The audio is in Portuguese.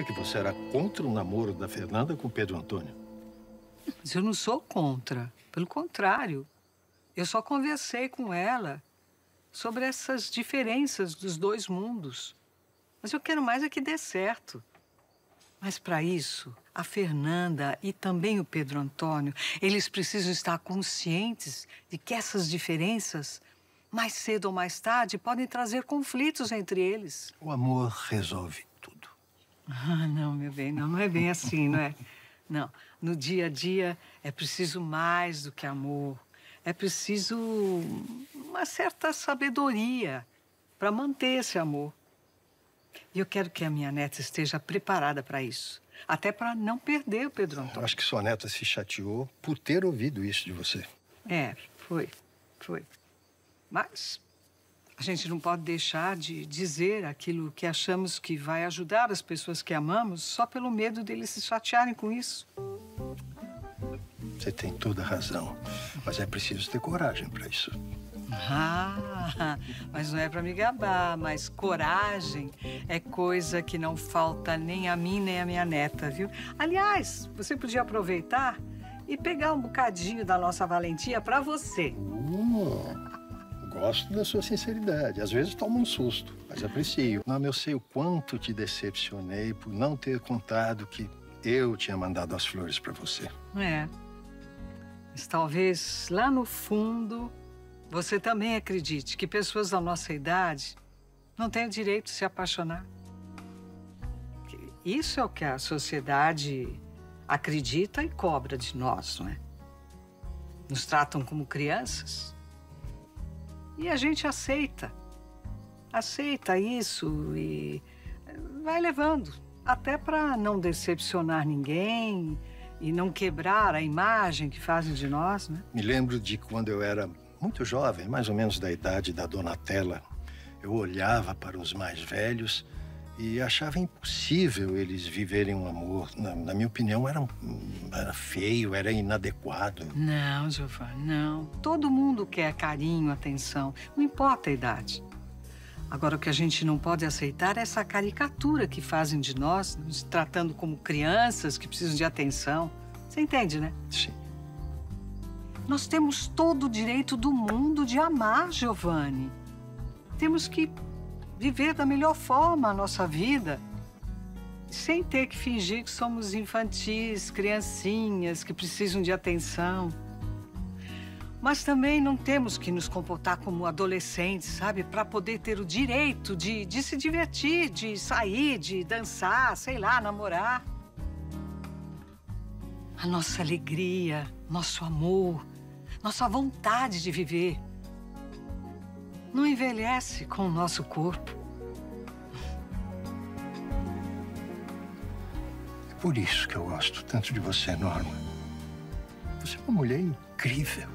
dizia que você era contra o namoro da Fernanda com o Pedro Antônio. Mas eu não sou contra. Pelo contrário. Eu só conversei com ela sobre essas diferenças dos dois mundos. Mas eu quero mais é que dê certo. Mas para isso, a Fernanda e também o Pedro Antônio, eles precisam estar conscientes de que essas diferenças, mais cedo ou mais tarde, podem trazer conflitos entre eles. O amor resolve. Ah, não, meu bem, não, não é bem assim, não é? Não, no dia a dia é preciso mais do que amor. É preciso uma certa sabedoria para manter esse amor. E eu quero que a minha neta esteja preparada para isso. Até para não perder o Pedro Antônio. Eu acho que sua neta se chateou por ter ouvido isso de você. É, foi. Foi. Mas a gente não pode deixar de dizer aquilo que achamos que vai ajudar as pessoas que amamos só pelo medo deles se chatearem com isso. Você tem toda a razão. Mas é preciso ter coragem para isso. Ah, mas não é para me gabar, mas coragem é coisa que não falta nem a mim nem a minha neta, viu? Aliás, você podia aproveitar e pegar um bocadinho da nossa valentia para você. Hum, gosto da sua sinceridade. Às vezes tomo um susto, mas aprecio. Não, eu sei o quanto te decepcionei por não ter contado que eu tinha mandado as flores para você. É. Mas talvez lá no fundo você também acredite que pessoas da nossa idade não têm o direito de se apaixonar. Isso é o que a sociedade acredita e cobra de nós, não é? Nos tratam como crianças. E a gente aceita. Aceita isso e vai levando. Até para não decepcionar ninguém e não quebrar a imagem que fazem de nós, né? Me lembro de quando eu era muito jovem, mais ou menos da idade da Donatella, eu olhava para os mais velhos e achava impossível eles viverem um amor. Na, na minha opinião, era, era feio, era inadequado. Não, Giovanni, não. Todo mundo quer carinho, atenção, não importa a idade. Agora, o que a gente não pode aceitar é essa caricatura que fazem de nós, nos tratando como crianças que precisam de atenção. Você entende, né? Sim. Nós temos todo o direito do mundo de amar, Giovanni. Temos que viver da melhor forma a nossa vida, sem ter que fingir que somos infantis, criancinhas que precisam de atenção. Mas também não temos que nos comportar como adolescentes, sabe? Para poder ter o direito de, de se divertir, de sair, de dançar, sei lá, namorar. A nossa alegria, nosso amor, nossa vontade de viver. Não envelhece com o nosso corpo. É por isso que eu gosto tanto de você, Norma. Você é uma mulher incrível.